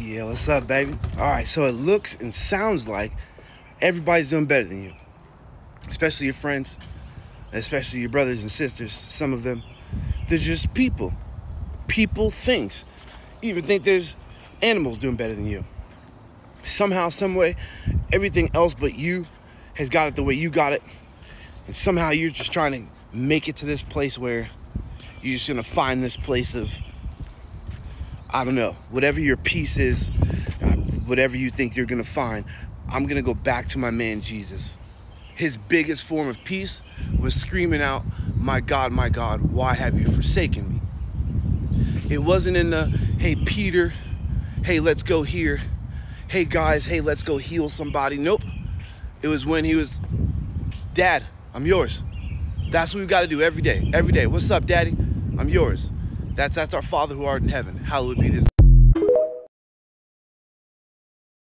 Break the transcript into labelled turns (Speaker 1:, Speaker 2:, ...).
Speaker 1: Yeah, what's up, baby? All right, so it looks and sounds like everybody's doing better than you, especially your friends, especially your brothers and sisters. Some of them, they're just people. People, things. You even think there's animals doing better than you. Somehow, some way, everything else but you has got it the way you got it, and somehow you're just trying to make it to this place where you're just gonna find this place of I don't know, whatever your peace is, uh, whatever you think you're gonna find, I'm gonna go back to my man Jesus. His biggest form of peace was screaming out, My God, my God, why have you forsaken me? It wasn't in the, hey, Peter, hey, let's go here. Hey, guys, hey, let's go heal somebody. Nope. It was when he was, Dad, I'm yours. That's what we've got to do every day. Every day. What's up, Daddy? I'm yours. That's that's our Father who art in heaven. Hallowed be this.